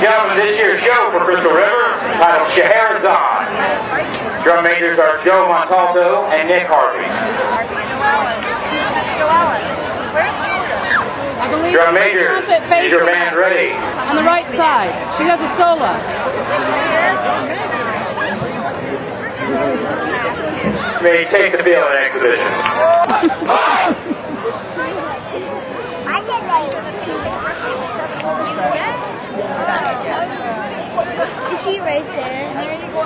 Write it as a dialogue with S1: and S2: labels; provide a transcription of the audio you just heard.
S1: and gentlemen, this year's show for Crystal River, titled Scheherazade. Drum majors are Joe Montalto and Nick Harvey.
S2: Where's Julia?
S3: I believe
S1: Drum major,
S3: trumpet
S1: is
S3: face
S1: your band ready?
S3: on the right side. She does a solo.
S1: May take the field at exhibition.
S2: Is she right there? Are you going